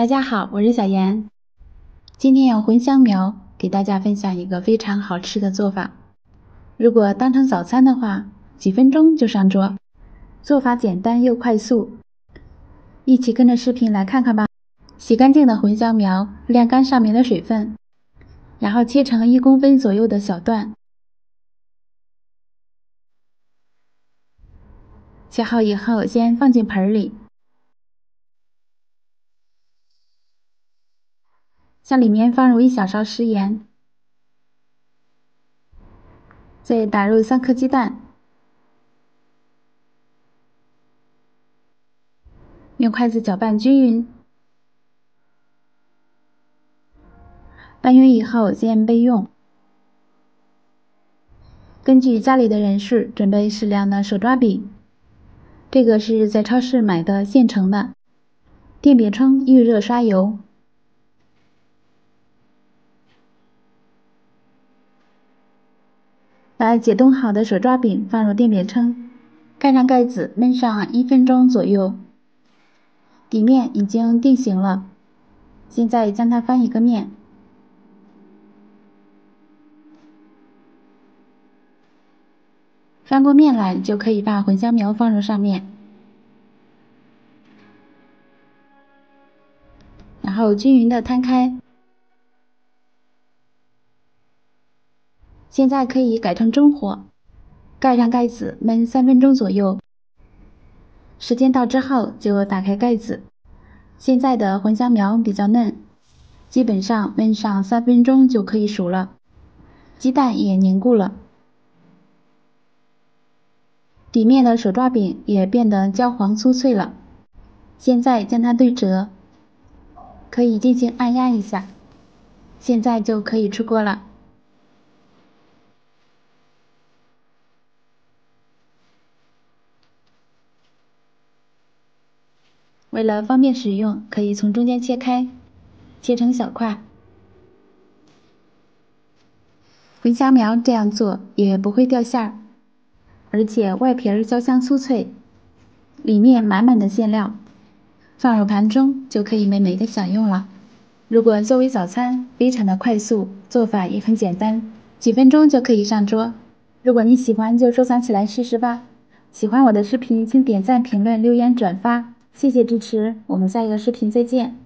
大家好，我是小严。今天用茴香苗给大家分享一个非常好吃的做法。如果当成早餐的话，几分钟就上桌，做法简单又快速。一起跟着视频来看看吧。洗干净的茴香苗，晾干上面的水分，然后切成一公分左右的小段。切好以后，先放进盆里。向里面放入一小勺食盐，再打入三颗鸡蛋，用筷子搅拌均匀。拌匀以后，先备用。根据家里的人数，准备适量的手抓饼。这个是在超市买的现成的。电饼铛预热刷油。把解冻好的手抓饼放入电饼铛，盖上盖子焖上一分钟左右。底面已经定型了，现在将它翻一个面。翻过面来就可以把茴香苗放入上面，然后均匀的摊开。现在可以改成中火，盖上盖子焖三分钟左右。时间到之后就打开盖子。现在的茴香苗比较嫩，基本上焖上三分钟就可以熟了，鸡蛋也凝固了，底面的手抓饼也变得焦黄酥脆了。现在将它对折，可以进行按压一下，现在就可以出锅了。为了方便使用，可以从中间切开，切成小块。茴香苗这样做也不会掉馅儿，而且外皮儿焦香酥脆，里面满满的馅料，放入盘中就可以美美的享用了。如果作为早餐，非常的快速，做法也很简单，几分钟就可以上桌。如果你喜欢，就收藏起来试试吧。喜欢我的视频，请点赞、评论、留言、转发。谢谢支持，我们下一个视频再见。